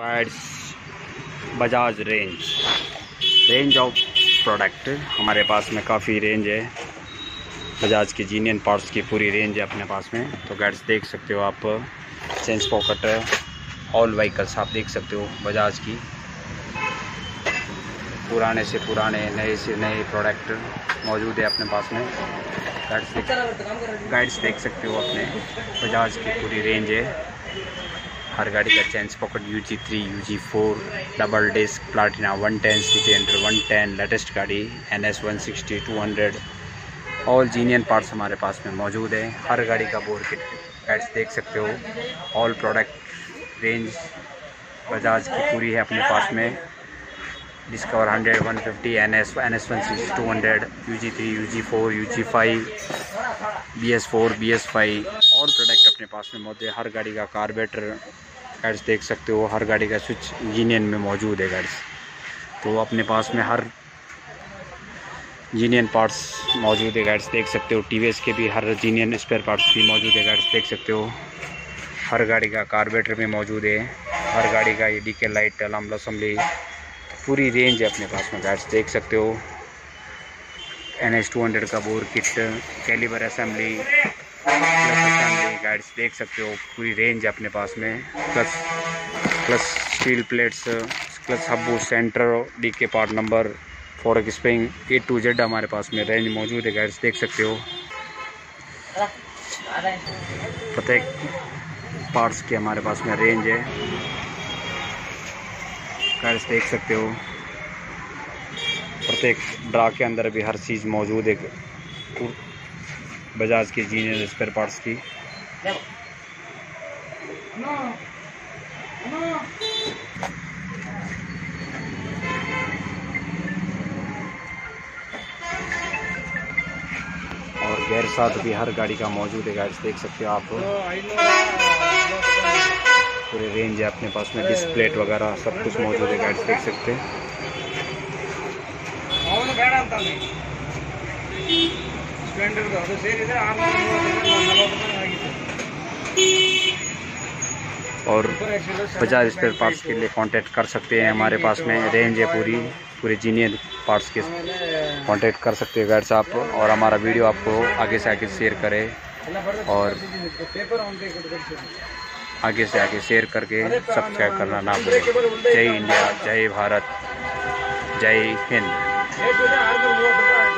Guides Bajaj range range of product हमारे पास में काफ़ी रेंज है। बजाज की जीनियन पार्ट्स की पूरी रेंज है अपने पास में। तो गाइड्स देख सकते हो आप चेंज पॉकेट ऑल व्हीकल्स आप देख सकते हो बजाज की। पुराने से पुराने, नए से नए प्रोडक्ट मौजूद है अपने पास में। गाइड्स देख गाइड्स देख सकते हो अपने बजाज की पूरी रेंज है। हर गाड़ी का change pocket U G three U G four double disc Platina one ten city hundred one ten latest गाड़ी N S one sixty two hundred all genuine parts हमारे पास में मौजूद है। हर गाड़ी का बोर्ड किट गाइड्स देख सकते हो। ऑल प्रोडक्ट रेंज बजाज की पूरी है अपने पास में। Discover hundred one fifty N S N S one six two hundred U G three U G four U G five B S four B S five और प्रोडक्ट अपने पास में मौजूद है। हर गाड़ी का कार्बेटर गाइड्स देख सकते हो। हर गाड़ी का स्विच जीनियन में मौजूद है गाइड्स तो अपने पास में हर जीनियन पार्ट्स मौजूद है गाइड्स देख सकते हो। टीवीएस के भी हर जीनियन स्पेयर पार्ट्स भी मौजूद है गाइड्स देख सकते हो। हर गाड़ी का कार्बेटर भी मौजूद है। हर गाड़ी का ये D K light alarm assembly पूरी रेंज है अपने पास में गाइड्स देख सकते हो। एन एच टू हंड्रेड का bore kit caliber assembly guides देख सकते हो, पूरी रेंज अपने पास में। Plus plus steel plates plus हब्बू centre D के part number four spring A to Z हमारे पास में रेंज मौजूद है गाइड्स देख सकते हो। प्रत्येक पार्ट्स की हमारे पास में रेंज है। गाइड्स देख सकते हो। प्रत्येक ड्रा के अंदर भी हर चीज़ मौजूद है। बजाज की जीनियर स्पेयर पार्ट्स की। और गैर साथ भी हर गाड़ी का मौजूद है। गाइड्स देख सकते हो आप। पूरे रेंज है अपने पास में डिस्प्लेट वगैरह सब कुछ मौजूद है। गाइड्स देख सकते हैं। और बजाज स्पेयर पार्ट्स के लिए कांटेक्ट कर सकते हैं हमारे पास में। रेंज है पूरी पूरे जीनियर पार्ट्स के कांटेक्ट कर सकते हैं गाइड्स आप। और हमारा वीडियो आपको आगे से आगे शेयर करें। और आगे से आगे शेयर करके सब्सक्राइब करना ना भूलें। जय इंडिया जय भारत जय हिंद। 没事儿的儿子们都在